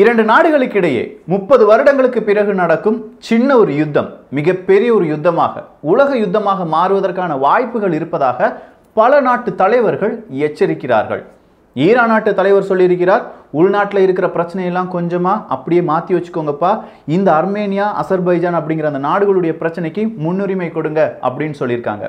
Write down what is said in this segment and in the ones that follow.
இரண்டு நாடுகளுக்கிடையே முப்பது வருடங்களுக்கு பிறகு நடக்கும் சின்ன ஒரு யுத்தம் மிகப்பெரிய ஒரு யுத்தமாக உலக யுத்தமாக மாறுவதற்கான வாய்ப்புகள் இருப்பதாக பல நாட்டு தலைவர்கள் எச்சரிக்கிறார்கள். ஈரான் நாட்டு தலைவர் சொல்லியிருக்கிறார் உள்நாட்டில் இருக்கிற பிரச்சனையெல்லாம் கொஞ்சமாக அப்படியே மாற்றி வச்சுக்கோங்கப்பா. இந்த அர்மேனியா அசர்பைஜான் அப்படிங்கிற அந்த நாடுகளுடைய பிரச்சனைக்கு முன்னுரிமை கொடுங்க அப்படின்னு சொல்லியிருக்காங்க.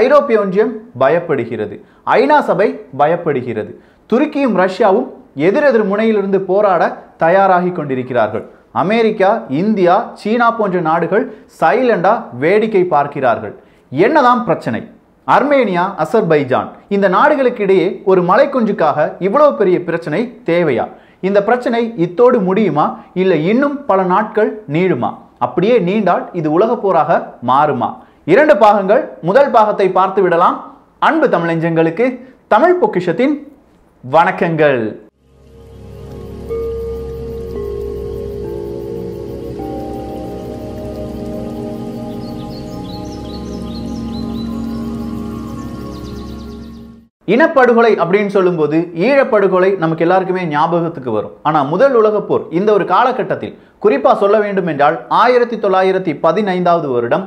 ஐரோப்பிய ஒன்றியம் பயப்படுகிறது. ஐநா சபை பயப்படுகிறது. துருக்கியும் ரஷ்யாவும் எதிரெதிர் முனையிலிருந்து போராட தயாராகி கொண்டிருக்கிறார்கள். அமெரிக்கா இந்தியா சீனா போன்ற நாடுகள் சைலண்டா வேடிக்கை பார்க்கிறார்கள். என்னதான் பிரச்சனை? அர்மேனியா அசர்பைஜான் இந்த நாடுகளுக்கு இடையே ஒரு மலைக்குஞ்சுக்காக இவ்வளவு பெரிய பிரச்சனை தேவையா? இந்த பிரச்சனை இத்தோடு முடியுமா? இல்லை இன்னும் பல நாட்கள் நீளுமா? அப்படியே நீண்டால் இது உலகப் போராக மாறுமா? இரண்டு பாகங்கள் முதல் பாகத்தை பார்த்து விடலாம். அன்பு தமிழஞ்சங்களுக்கு தமிழ் பொக்கிஷத்தின் வணக்கங்கள். இனப்படுகொலை அப்படின்னு சொல்லும்போது ஈழப்படுகொலை நமக்கு எல்லாருக்குமே ஞாபகத்துக்கு வரும். ஆனால் முதல் உலகப் போர் இந்த ஒரு காலகட்டத்தில் குறிப்பாக சொல்ல வேண்டும் என்றால் ஆயிரத்தி தொள்ளாயிரத்தி பதினைந்தாவது வருடம்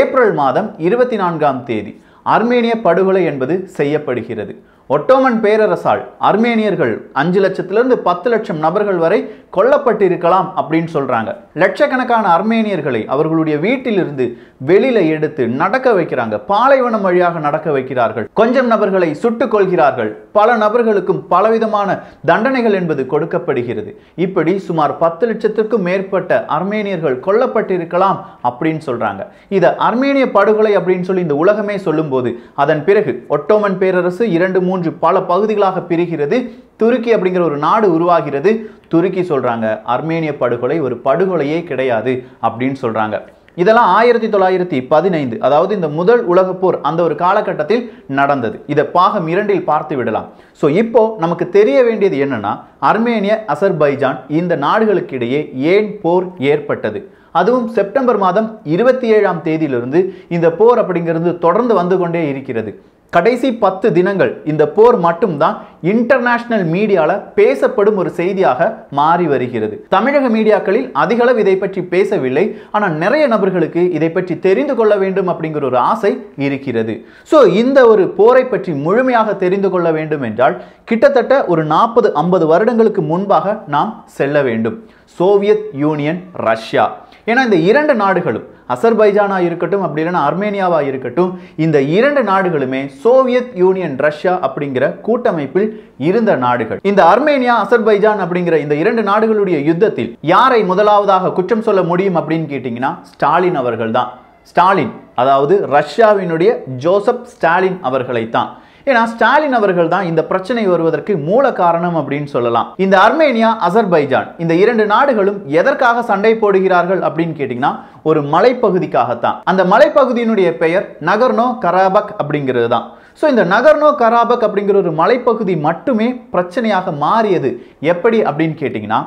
ஏப்ரல் மாதம் இருபத்தி நான்காம் தேதி அர்மேனிய படுகொலை என்பது செய்யப்படுகிறது. ஒட்டோமன் பேரரசால் அர்மேனியர்கள் அஞ்சு லட்சத்திலிருந்து பத்து லட்சம் நபர்கள் வரை கொல்லப்பட்டிருக்கலாம் அப்படின்னு சொல்றாங்க. லட்சக்கணக்கான அர்மேனியர்களை அவர்களுடைய வீட்டிலிருந்து வெளியில எடுத்து நடக்க வைக்கிறாங்க. பாலைவனம் வழியாக நடக்க வைக்கிறார்கள். கொஞ்சம் நபர்களை சுட்டுக் கொள்கிறார்கள் பல நபர்களுக்கும் பலவிதமான தண்டனைகள் என்பது கொடுக்கப்படுகிறது. இப்படி சுமார் பத்து லட்சத்திற்கும் மேற்பட்ட அர்மேனியர்கள் கொல்லப்பட்டிருக்கலாம் அப்படின்னு சொல்றாங்க. இதை அர்மேனிய படுகொலை அப்படின்னு சொல்லி இந்த உலகமே சொல்லும்போது அதன் பிறகு ஒட்டோமன் பேரரசு இரண்டு மூன்று பல பகுதிகளாக பிரிகிறது. துருக்கி அப்படிங்கிற ஒரு நாடு உருவாகிறது. துருக்கி சொல்றாங்க அர்மேனிய படுகொலை ஒரு படுகொலையே கிடையாது அப்படின்னு சொல்றாங்க. இதெல்லாம் ஆயிரத்தி தொள்ளாயிரத்தி பதினைந்து அதாவது இந்த முதல் உலகப்போர் அந்த ஒரு காலகட்டத்தில் நடந்தது. இதை பாகம் இரண்டில் பார்த்து விடலாம். ஸோ இப்போ நமக்கு தெரிய வேண்டியது என்னன்னா அர்மேனிய அசர்பைஜான் இந்த நாடுகளுக்கு இடையே ஏன் போர் ஏற்பட்டது? அதுவும் செப்டம்பர் மாதம் இருபத்தி ஏழாம் தேதியிலிருந்து இந்த போர் அப்படிங்கிறது தொடர்ந்து வந்து கொண்டே இருக்கிறது. கடைசி பத்து தினங்கள் இந்த போர் மட்டும்தான் இன்டர்நேஷனல் மீடியால பேசப்படும் ஒரு செய்தியாக மாறி வருகிறது. தமிழக மீடியாக்களில் அதிகளவு இதை பற்றி பேசவில்லை. ஆனால் நிறைய நபர்களுக்கு இதை பற்றி தெரிந்து கொள்ள வேண்டும் அப்படிங்கிற ஒரு ஆசை இருக்கிறது. ஸோ இந்த ஒரு போரை பற்றி முழுமையாக தெரிந்து கொள்ள வேண்டும் என்றால் கிட்டத்தட்ட ஒரு நாற்பது ஐம்பது வருடங்களுக்கு முன்பாக நாம் செல்ல வேண்டும். சோவியத் யூனியன் ரஷ்யா ஏன்னா இந்த இரண்டு நாடுகளும் அசர்பைஜானா இருக்கட்டும் அப்படி இல்லைன்னா அர்மேனியாவா இருக்கட்டும் இந்த இரண்டு நாடுகளுமே சோவியத் யூனியன் ரஷ்யா அப்படிங்கிற கூட்டமைப்பில் இருந்த நாடுகள். இந்த அர்மேனியா அசர்பைஜான் அப்படிங்கிற இந்த இரண்டு நாடுகளுடைய யுத்தத்தில் யாரை முதலாவதாக குற்றம் சொல்ல முடியும் அப்படின்னு கேட்டிங்கன்னா ஸ்டாலின் அவர்கள் தான் ஸ்டாலின் அதாவது ரஷ்யாவினுடைய ஜோசப் ஸ்டாலின் அவர்களை தான் ஏன்னா ஸ்டாலின் அவர்கள் தான் இந்த பிரச்சனை வருவதற்கு மூல காரணம் அப்படின்னு சொல்லலாம். இந்த அர்மேனியா அசர்பைஜான் இந்த இரண்டு நாடுகளும் எதற்காக சண்டை போடுகிறார்கள் அப்படின்னு கேட்டீங்கன்னா ஒரு மலைப்பகுதிக்காகத்தான். அந்த மலைப்பகுதியினுடைய பெயர் நகர்னோ கராபக் அப்படிங்கிறது தான். ஸோ இந்த நகர்னோ கராபக் அப்படிங்கிற ஒரு மலைப்பகுதி மட்டுமே பிரச்சனையாக மாறியது எப்படி அப்படின்னு கேட்டிங்கன்னா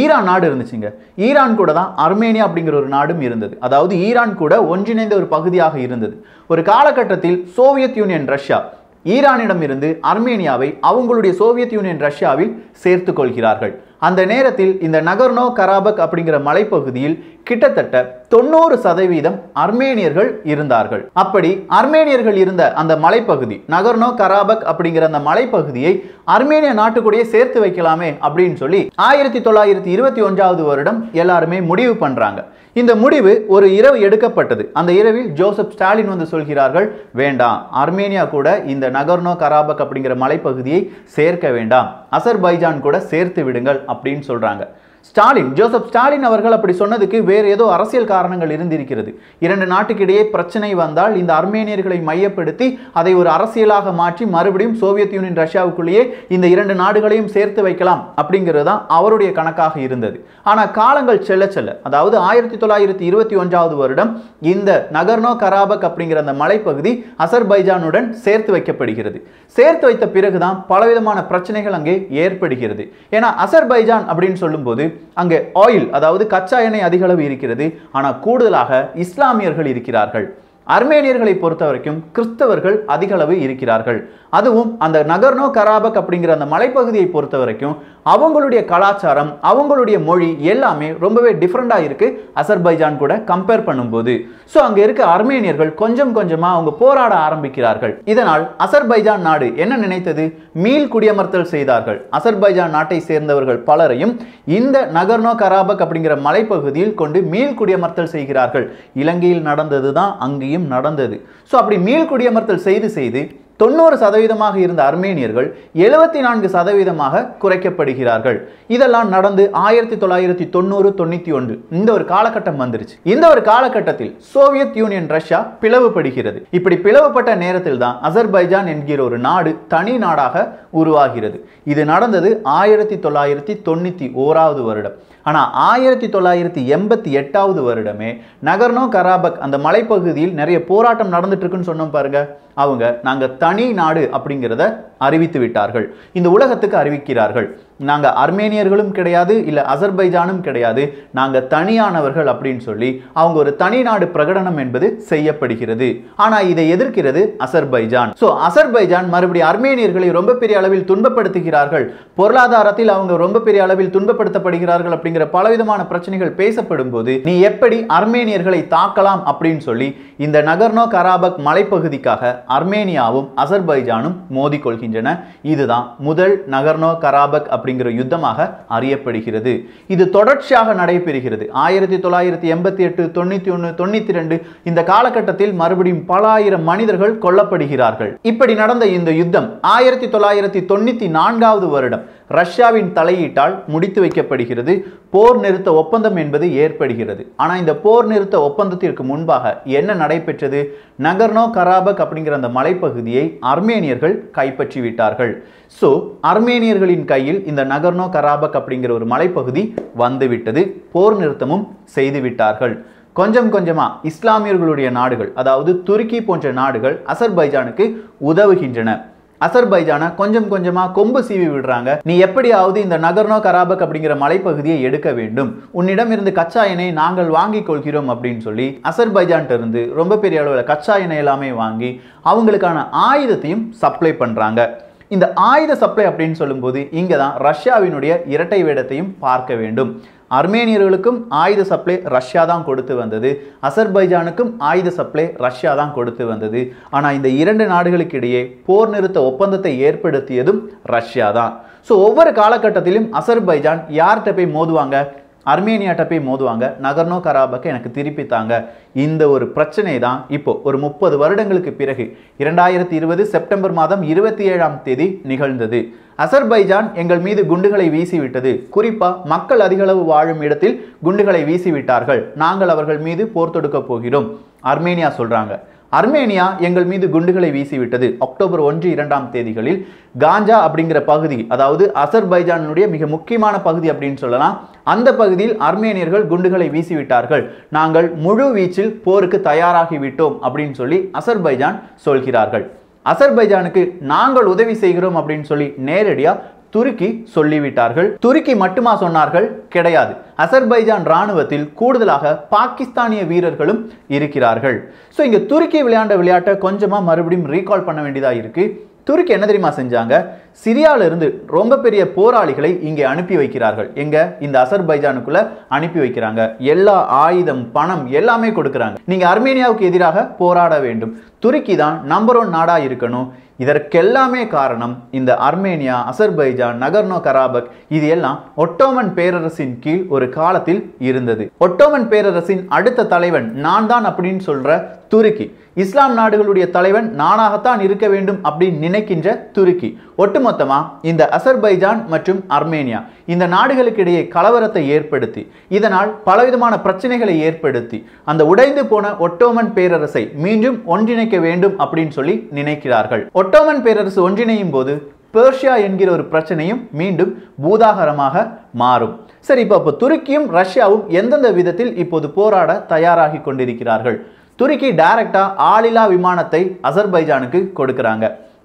ஈரான் நாடு இருந்துச்சுங்க. ஈரான் கூட தான் அர்மேனியா அப்படிங்கிற ஒரு நாடும் இருந்தது. அதாவது ஈரான் கூட ஒன்றிணைந்த ஒரு பகுதியாக இருந்தது. ஒரு காலகட்டத்தில் சோவியத் யூனியன் ரஷ்யா ஈரானிடம் இருந்து அர்மேனியாவை அவங்களுடைய சோவியத் யூனியன் ரஷ்யாவில் சேர்த்து கொள்கிறார்கள் அந்த நேரத்தில் இந்த நகர்னோ கராபக் அப்படிங்கிற மலைப்பகுதியில் கிட்டத்தட்ட தொண்ணூறு சதவீதம் அர்மேனியர்கள் இருந்தார்கள். அப்படி அர்மேனியர்கள் இருந்த அந்த மலைப்பகுதி நகர்னோ கராபக் அப்படிங்கிற அந்த மலைப்பகுதியை அர்மேனிய நாட்டுக்கூடயே சேர்த்து வைக்கலாமே அப்படின்னு சொல்லி ஆயிரத்தி தொள்ளாயிரத்தி இருபத்தி ஒன்றாவது வருடம் எல்லாருமே முடிவு பண்றாங்க. இந்த முடிவு ஒரு இரவு எடுக்கப்பட்டது. அந்த இரவில் ஜோசப் ஸ்டாலின் வந்து சொல்கிறார்கள் வேண்டாம் அர்மேனியா கூட இந்த நகர்னோ கராபக் அப்படிங்கிற மலைப்பகுதியை சேர்க்க வேண்டாம். அசர்பைஜான் கூட சேர்த்து விடுங்கள் அப்படின்னு சொல்றாங்க. ஸ்டாலின் ஜோசப் ஸ்டாலின் அவர்கள் அப்படி சொன்னதுக்கு வேறு ஏதோ அரசியல் காரணங்கள் இருந்திருக்கிறது. இரண்டு நாட்டுக்கிடையே பிரச்சனை வந்தால் இந்த அர்மேனியர்களை மையப்படுத்தி அதை ஒரு அரசியலாக மாற்றி மறுபடியும் சோவியத் யூனியன் ரஷ்யாவுக்குள்ளேயே இந்த இரண்டு நாடுகளையும் சேர்த்து வைக்கலாம் அப்படிங்கிறது தான் அவருடைய கணக்காக இருந்தது. ஆனால் காலங்கள் செல்ல செல்ல அதாவது ஆயிரத்தி தொள்ளாயிரத்தி இருபத்தி ஒன்றாவது வருடம் இந்த நகர்னோ கராபக் அப்படிங்கிற அந்த மலைப்பகுதி அசர்பைஜானுடன் சேர்த்து வைக்கப்படுகிறது. சேர்த்து வைத்த பிறகுதான் பலவிதமான பிரச்சனைகள் அங்கே ஏற்படுகிறது. ஏன்னா அசர்பைஜான் அப்படின்னு சொல்லும்போது அங்கே ஆயில் அதாவது கச்சா எண்ணெய் அதிக அளவு இருக்கிறது. ஆனால் கூடுதலாக இஸ்லாமியர்கள் இருக்கிறார்கள். அர்மேனியர்களை பொறுத்த வரைக்கும் கிறிஸ்தவர்கள் அதிக அளவு இருக்கிறார்கள். அதுவும் அந்த நகர்னோ கராபக் அப்படிங்கிற அந்த மலைப்பகுதியை பொறுத்த வரைக்கும் அவங்களுடைய கலாச்சாரம் அவங்களுடைய மொழி எல்லாமே ரொம்பவே டிஃப்ரெண்டாக இருக்குது அசர்பைஜான் கூட கம்பேர் பண்ணும்போது. ஸோ அங்கே இருக்க அர்மேனியர்கள் கொஞ்சம் கொஞ்சமாக அவங்க போராட ஆரம்பிக்கிறார்கள். இதனால் அசர்பைஜான் நாடு என்ன நினைத்தது? மீள் குடியமர்த்தல் செய்தார்கள். அசர்பைஜான் நாட்டை சேர்ந்தவர்கள் பலரையும் இந்த நகர்னோ கராபக் அப்படிங்கிற மலைப்பகுதியில் கொண்டு மீள் குடியமர்த்தல் செய்கிறார்கள். இலங்கையில் நடந்தது தான் அங்கேயும் நடந்தது. ஸோ அப்படி மீள் குடியமர்த்தல் செய்து செய்து தொண்ணூறு சதவீதமாக இருந்த அர்மேனியர்கள் எழுபத்தி நான்கு சதவீதமாக குறைக்கப்படுகிறார்கள். இதெல்லாம் நடந்து ஆயிரத்தி தொள்ளாயிரத்தி தொண்ணூறு தொண்ணூத்தி ஒன்று இந்த ஒரு காலகட்டம் வந்துருச்சு. இந்த ஒரு காலகட்டத்தில் சோவியத் யூனியன் ரஷ்யா பிளவுபடுகிறது. இப்படி பிளவுபட்ட நேரத்தில் தான் அசர்பைஜான் என்கிற ஒரு நாடு தனி நாடாக உருவாகிறது. இது நடந்தது ஆயிரத்தி தொள்ளாயிரத்தி தொண்ணூத்தி ஓராவது வருடம். ஆனா ஆயிரத்தி தொள்ளாயிரத்தி எண்பத்தி எட்டாவது வருடமே நகர்னோ கராபக் அந்த மலைப்பகுதியில் நிறைய போராட்டம் நடந்துட்டு இருக்குன்னு சொன்னோம் பாருங்க. அவங்க நாங்கள் தனி நாடு அப்படிங்கிறத அறிவித்து விட்டார்கள். இந்த உலகத்துக்கு அறிவிக்கிறார்கள். நாங்க அர்மேனியர்களும் கிடையாது இல்ல அசர்பைஜானும் கிடையாது. நாங்க தனியானவர்கள் அப்படின்னு சொல்லி அவங்க ஒரு தனி நாடு பிரகடனம் என்பது செய்யப்படுகிறது. ஆனா இதை எதிர்க்கிறது அசர்பைஜான். ஸோ அசர்பைஜான் மறுபடியும் அர்மேனியர்களை ரொம்ப பெரிய அளவில் துன்பப்படுத்துகிறார்கள். பொருளாதாரத்தில் அவங்க ரொம்ப பெரிய அளவில் துன்பப்படுத்தப்படுகிறார்கள் அப்படிங்கிற பலவிதமான பிரச்சனைகள் பேசப்படும் போது நீ எப்படி அர்மேனியர்களை தாக்கலாம் அப்படின்னு சொல்லி இந்த நகர்னோ கராபக் மலைப்பகுதிக்காக அர்மேனியாவும் அசர்பைஜானும் மோதிக்கொள்கின்றன. இதுதான் முதல் நகர்னோ கராபக் அப்படிங்கிற யுத்தமாக அறியப்படுகிறது. இது தொடர்ச்சியாக நடைபெறுகிறது. ஆயிரத்தி தொள்ளாயிரத்தி எண்பத்தி எட்டு தொண்ணூத்தி ஒன்று தொண்ணூத்தி ரெண்டு இந்த காலகட்டத்தில் மறுபடியும் பல ஆயிரம் மனிதர்கள் கொல்லப்படுகிறார்கள். இப்படி நடந்த இந்த யுத்தம் ஆயிரத்தி தொள்ளாயிரத்தி தொண்ணூத்தி நான்காவது வருடம் ரஷ்யாவின் தலையீட்டால் முடித்து வைக்கப்படுகிறது. போர் நிறுத்த ஒப்பந்தம் என்பது ஏற்படுகிறது. ஆனால் இந்த போர் நிறுத்த ஒப்பந்தத்திற்கு முன்பாக என்ன நடைபெற்றது? நகர்னோ கராபக் அப்படிங்கிற அந்த மலைப்பகுதியை அர்மேனியர்கள் கைப்பற்றிவிட்டார்கள். ஸோ அர்மேனியர்களின் கையில் இந்த நகர்னோ கராபக் அப்படிங்கிற ஒரு மலைப்பகுதி வந்துவிட்டது. போர் நிறுத்தமும் செய்துவிட்டார்கள் கொஞ்சம் கொஞ்சமாக இஸ்லாமியர்களுடைய நாடுகள் அதாவது துருக்கி போன்ற நாடுகள் அசர்பைஜானுக்கு உதவுகின்றன. அசர்பைஜானை கொஞ்சம் கொஞ்சமாக கொம்பு சீவி விடுறாங்க. நீ எப்படியாவது இந்த நகர்னோ கராபக் அப்படிங்கிற மலைப்பகுதியை எடுக்க வேண்டும். உன்னிடம் இருந்து கச்சா எண்ணெய் நாங்கள் வாங்கிக் கொள்கிறோம் அப்படின்னு சொல்லி அசர்பைஜான்ட்ட இருந்து ரொம்ப பெரிய அளவில் கச்சா எண்ணெய் எல்லாமே வாங்கி அவங்களுக்கான ஆயுதத்தையும் சப்ளை பண்ணுறாங்க இந்த ஆயுத சப்ளை அப்படின்னு சொல்லும்போது இங்கே தான் ரஷ்யாவினுடைய இரட்டை வேடத்தையும் பார்க்க வேண்டும். அர்மேனியர்களுக்கும் ஆயுத சப்ளை ரஷ்யா தான் கொடுத்து வந்தது. அசர்பைஜானுக்கும் ஆயுத சப்ளை ரஷ்யா தான் கொடுத்து வந்தது. ஆனால் இந்த இரண்டு நாடுகளுக்கு இடையே போர் நிறுத்த ஒப்பந்தத்தை ஏற்படுத்தியதும் ரஷ்யா தான். ஸோ ஒவ்வொரு காலகட்டத்திலும் அசர்பைஜான் யார்கிட்ட போய் மோதுவாங்க? அர்மேனியாட்ட போய் மோதுவாங்க. நகர்னோ கராபக்கை எனக்கு திருப்பி தாங்க இந்த ஒரு பிரச்சனை தான் இப்போ. ஒரு முப்பது வருடங்களுக்கு பிறகு இரண்டாயிரத்தி இருபது செப்டம்பர் மாதம் இருபத்தி ஏழாம் தேதி நிகழ்ந்தது. அசர்பைஜான் எங்கள் மீது குண்டுகளை வீசிவிட்டது. குறிப்பா மக்கள் அதிகளவு வாழும் இடத்தில் குண்டுகளை வீசிவிட்டார்கள். நாங்கள் அவர்கள் மீது போர் தொடுக்கப் போகிறோம். அர்மேனியா சொல்றாங்க. அர்மேனியா எங்கள் மீது குண்டுகளை வீசிவிட்டது. அக்டோபர் ஒன்று இரண்டாம் தேதிகளில் காஞ்சா அப்படிங்கிற பகுதி அதாவது அசர்பைஜானுடைய மிக முக்கியமான பகுதி அப்படின்னு சொல்லலாம். அந்த பகுதியில் அர்மேனியர்கள் குண்டுகளை வீசிவிட்டார்கள். நாங்கள் முழு வீச்சில் போருக்கு தயாராகிவிட்டோம் அப்படின்னு சொல்லி அசர்பைஜான் சொல்கிறார்கள். அசர்பைஜானுக்கு நாங்கள் உதவி செய்கிறோம் அப்படின்னு சொல்லி நேரடியாக துருக்கி சொல்லிவிட்டார்கள். துருக்கி மட்டுமா சொன்னார்கள்? கிடையாது. அசர்பைஜான் ராணுவத்தில் கூடுதலாக பாகிஸ்தானிய வீரர்களும் இருக்கிறார்கள். ஸோ இங்கே துருக்கி விளையாண்ட விளையாட்டை கொஞ்சமாக மறுபடியும் ரீகால் பண்ண வேண்டியதாக இருக்குது துருக்கி என்ன தெரியுமா செஞ்சாங்க? சிரியாவிலிருந்து இருந்து ரொம்ப பெரிய போராளிகளை இங்கே அனுப்பி வைக்கிறார்கள். எங்கே? இந்த அசர்பைஜானுக்குள்ளே அனுப்பி வைக்கிறாங்க. எல்லா ஆயுதம் பணம் எல்லாமே கொடுக்குறாங்க. நீங்கள் அர்மேனியாவுக்கு எதிராக போராட வேண்டும். துருக்கி தான் நம்பர் ஒன் நாடாக இருக்கணும். இதற்கெல்லாமே காரணம் இந்த அர்மேனியா அசர்பைஜான் நகர்னோ கராபக். இது எல்லாம் ஒட்டோமன் பேரரசின் கீழ் ஒரு காலத்தில் இருந்தது. ஒட்டோமன் பேரரசின் அடுத்த தலைவன் நான் தான் அப்படின்னு சொல்ற துருக்கி. இஸ்லாம் நாடுகளுடைய தலைவன் நானாகத்தான் இருக்க வேண்டும் அப்படின்னு நினைக்கின்ற துருக்கி. ஒட்டுமொத்தமா இந்த அசர்பைஜான் மற்றும் அர்மேனியா இந்த நாடுகளுக்கு இடையே கலவரத்தை ஏற்படுத்தி இதனால் பலவிதமான பிரச்சனைகளை ஏற்படுத்தி அந்த உடைந்து போன ஒட்டோமன் பேரரசை மீண்டும் ஒன்றிணைக்க வேண்டும் அப்படின்னு சொல்லி நினைக்கிறார்கள். ஒட்டோமன் பேரரசு ஒன்றிணையும் போது பேர்ஷியா என்கிற ஒரு பிரச்சனையும் மீண்டும் பூதாகரமாக மாறும். சரி இப்போ அப்போ துருக்கியும் ரஷ்யாவும் எந்தெந்த விதத்தில் இப்போது போராட தயாராகி கொண்டிருக்கிறார்கள்? துருக்கி டைரக்டா ஆளில்லா விமானத்தை அசர்பைஜானுக்கு கொடுக்கிறாங்க.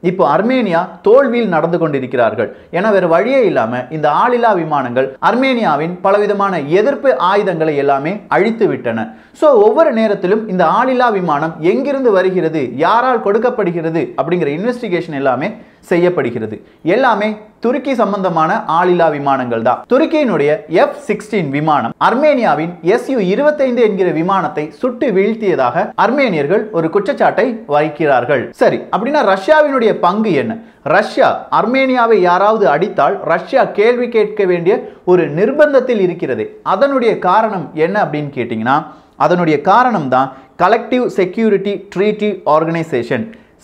இப்போ அர்மேனியா தோல்வியில் நடந்து கொண்டிருக்கிறார்கள். என வேறு வழியே இல்லாமல் இந்த ஆளில்லா விமானங்கள் அர்மேனியாவின் பலவிதமான எதிர்ப்பு ஆயுதங்களை எல்லாமே அழித்து விட்டன. ஸோ ஒவ்வொரு நேரத்திலும் இந்த ஆளில்லா விமானம் எங்கிருந்து வருகிறது யாரால் கொடுக்கப்படுகிறது அப்படிங்கிற இன்வெஸ்டிகேஷன் எல்லாமே செய்யப்படுகிறது. எல்லாமே துருக்கி சம்பந்தமான ஆளில்லா விமானங்கள் தான். துருக்கியினுடைய எஃப் சிக்ஸ்டீன் விமானம் அர்மேனியாவின் எஸ்யூ இருபத்தைந்து என்கிற விமானத்தை சுட்டு வீழ்த்தியதாக அர்மேனியர்கள் ஒரு குற்றச்சாட்டை வைக்கிறார்கள். சரி அப்படின்னா ரஷ்யாவினுடைய பங்கு என்ன? ரஷ்யா அர்மேனியாவை யாராவது அடித்தால் ரஷ்யா கேள்வி கேட்க வேண்டிய ஒரு நிர்பந்தத்தில் இருக்கிறது. அதனுடைய காரணம் என்ன அப்படின்னு கேட்டிங்கன்னா அதனுடைய காரணம் தான் collective security treaty organisation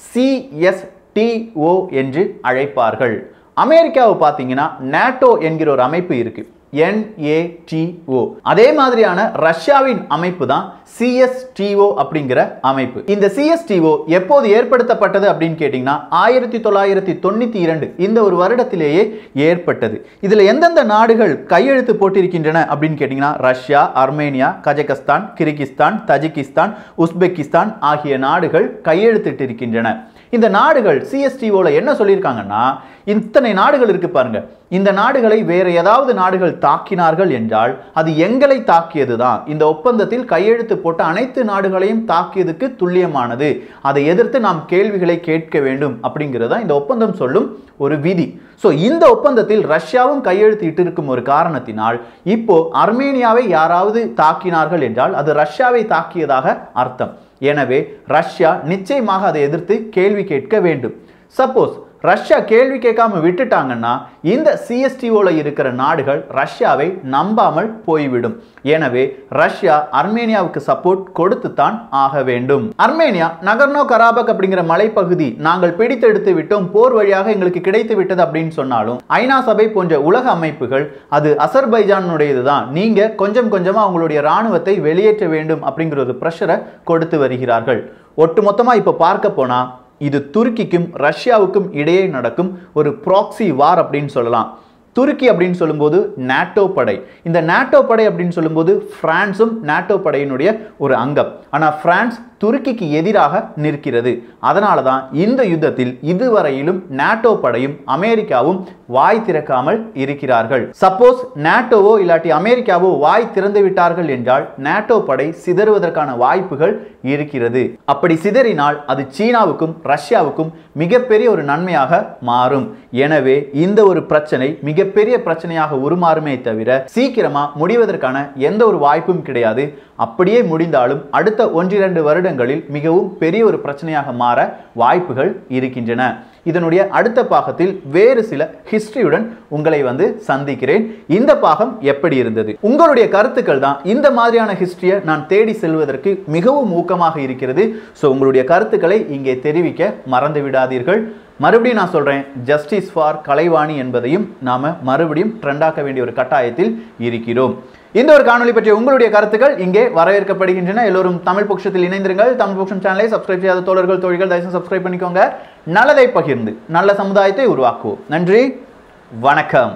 CSTO என்று அழைப்பார்கள். அமெரிக்காவை பார்த்தீங்கன்னா நேட்டோ என்கிற ஒரு அமைப்பு இருக்கு. என்ஏடிஓ அதே மாதிரியான ரஷ்யாவின் அமைப்பு தான் சிஎஸ்டிஓ அப்படிங்கிற அமைப்பு. இந்த சிஎஸ்டிஓ எப்போது ஏற்படுத்தப்பட்டது அப்படின்னு கேட்டிங்கன்னா ஆயிரத்தி தொள்ளாயிரத்தி தொண்ணூற்றி இரண்டு. இந்த ஒரு வருடத்திலேயே ஏற்பட்டது. இதில் எந்தெந்த நாடுகள் கையெழுத்து போட்டிருக்கின்றன அப்படின்னு கேட்டிங்கன்னா Russia Armenia Kazakhstan Kyrgyzstan Tajikistan Uzbekistan ஆகிய நாடுகள் கையெழுத்திட்டிருக்கின்றன. இந்த நாடுகள் சிஎஸ்டிஓவில் என்ன சொல்லியிருக்காங்கன்னா இத்தனை நாடுகள் இருக்குது பாருங்கள் இந்த நாடுகளை வேறு ஏதாவது நாடுகள் தாக்கினார்கள் என்றால் அது எங்களை தாக்கியது தான் இந்த ஒப்பந்தத்தில் கையெழுத்து போட்ட அனைத்து நாடுகளையும் தாக்கியதுக்கு துல்லியமானது. அதை எதிர்த்து நாம் கேள்விகளை கேட்க வேண்டும் அப்படிங்கிறது இந்த ஒப்பந்தம் சொல்லும் ஒரு விதி. ஸோ இந்த ஒப்பந்தத்தில் ரஷ்யாவும் கையெழுத்து இட்டிருக்கும் ஒரு காரணத்தினால் இப்போ அர்மேனியாவை யாராவது தாக்கினார்கள் என்றால் அது ரஷ்யாவை தாக்கியதாக அர்த்தம். எனவே ரஷ்யா நிச்சயமாக அதை எதிர்த்து கேள்வி கேட்க வேண்டும். சப்போஸ் ரஷ்யா கேள்வி கேட்காம விட்டுட்டாங்கன்னா இந்த சிஎஸ்டிஓவில் இருக்கிற நாடுகள் ரஷ்யாவை நம்பாமல் போய்விடும். எனவே ரஷ்யா அர்மேனியாவுக்கு சப்போர்ட் கொடுத்து தான் ஆக வேண்டும். அர்மேனியா நகர்னோ கராபக் அப்படிங்கிற மலைப்பகுதி நாங்கள் பிடித்தெடுத்து விட்டோம் போர் வழியாக எங்களுக்கு கிடைத்து விட்டது அப்படின்னு சொன்னாலும் ஐநா சபை போன்ற உலக அமைப்புகள் அது அசர்பைஜானுடையது தான். நீங்க கொஞ்சம் கொஞ்சமா அவங்களுடைய ராணுவத்தை வெளியேற்ற வேண்டும் அப்படிங்கிற ஒரு ப்ரெஷரை கொடுத்து வருகிறார்கள். ஒட்டுமொத்தமா இப்போ பார்க்க போனா இது துருக்கிக்கும் ரஷ்யாவுக்கும் இடையே நடக்கும் ஒரு ப்ராக்சி வார் அப்படின்னு சொல்லலாம். துருக்கி அப்படின்னு சொல்லும்போது நாட்டோ படை. இந்த நாட்டோ படை அப்படின்னு சொல்லும்போது பிரான்ஸும் நாட்டோ படையினுடைய ஒரு அங்கம். ஆனால் பிரான்ஸ் துருக்கிக்கு எதிராக நிற்கிறது. அதனால தான் இந்த யுத்தத்தில் இதுவரையிலும் நாட்டோ படையும் அமெரிக்காவும் வாய் திறக்காமல் இருக்கிறார்கள். சப்போஸ் நாட்டோவோ இல்லாட்டி அமெரிக்காவோ வாய் திறந்து விட்டார்கள் என்றால் நாட்டோ படை சிதறுவதற்கான வாய்ப்புகள் இருக்கிறது. அப்படி சிதறினால் அது சீனாவுக்கும் ரஷ்யாவுக்கும் மிகப்பெரிய ஒரு நன்மையாக மாறும். எனவே இந்த ஒரு பிரச்சனை மிகப்பெரிய பிரச்சனையாக உருமாறுமே தவிர சீக்கிரமா முடிவதற்கான எந்த ஒரு வாய்ப்பும் கிடையாது. அப்படியே முடிந்தாலும் அடுத்த ஒன்றிரண்டு வருட வருடங்களில் மிகவும் பெரிய ஒரு பிரச்சனையாக மாற வாய்ப்புகள் இருக்கின்றன. இதனுடைய அடுத்த பாகத்தில் வேறு சில ஹிஸ்டரியுடன் உங்களை வந்து சந்திக்கிறேன். இந்த பாகம் எப்படி இருந்தது? உங்களுடைய கருத்துக்கள் தான் இந்த மாதிரியான ஹிஸ்டரியை நான் தேடி செல்வதற்கு மிகவும் ஊக்கமாக இருக்கிறது. ஸோ உங்களுடைய கருத்துக்களை இங்கே தெரிவிக்க மறந்து விடாதீர்கள். மறுபடியும் நான் சொல்றேன் ஜஸ்டிஸ் ஃபார் கலைவாணி என்பதையும் நாம மறுபடியும் ட்ரெண்டாக்க வேண்டிய ஒரு கட்டாயத்தில் இருக்கிறோம். இந்த ஒரு காணொலி பற்றிய உங்களுடைய கருத்துக்கள் இங்கே வரவேற்கப்படுகின்றன. எல்லோரும் தமிழ் பட்சத்தில் இணைந்திருங்கள். தமிழ் பட்சம் சேனலை சப்ஸ்கிரைப் செய்யாத தோழர்கள் தோழிகள் தயவுசெய்து சப்ஸ்கிரைப் பண்ணிக்கோங்க. நல்லதை பகிர்ந்து நல்ல சமுதாயத்தை உருவாக்குவோம். நன்றி வணக்கம்.